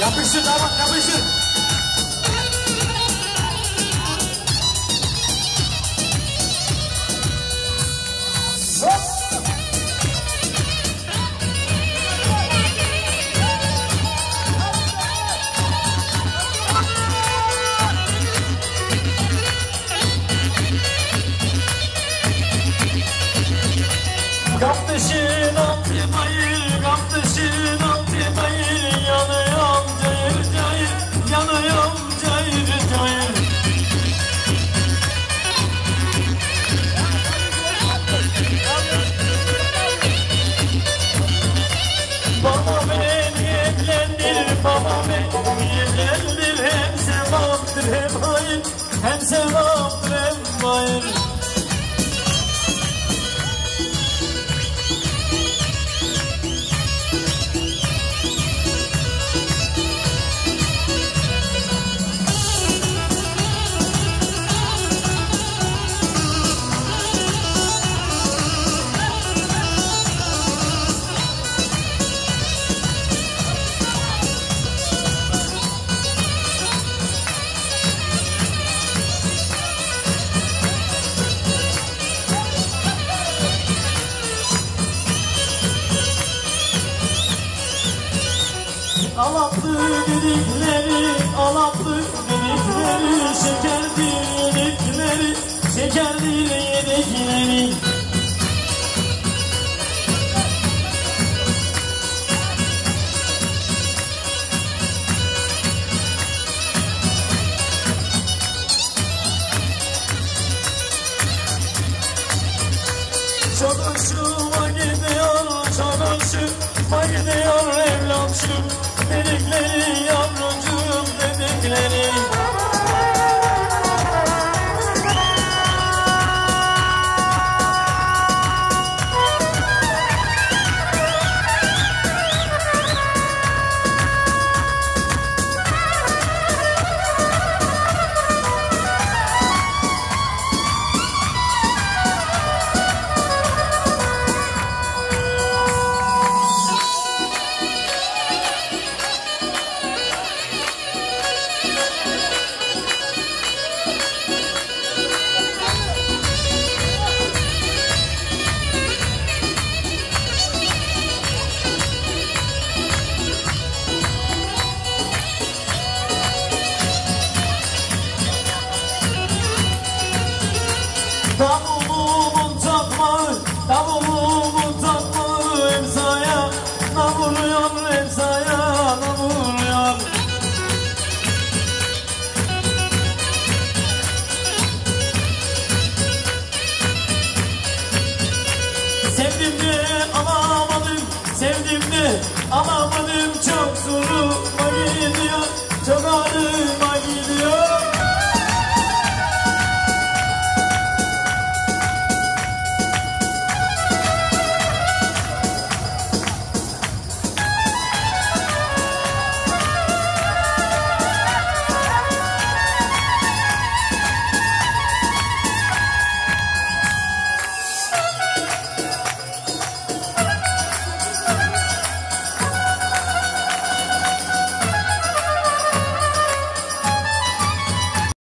Yapıştır damat yapıştır. and handsome Alaplı dedikleri, alaplı dedikleri Şekerdir yedikleri, şekerdir yedikleri Çok hoşuma Davulumun takmağı, davulumun takmağı Emsaya ne vuruyor, emsaya ne vuruyor Sevdim de alamadım, sevdim de alamadım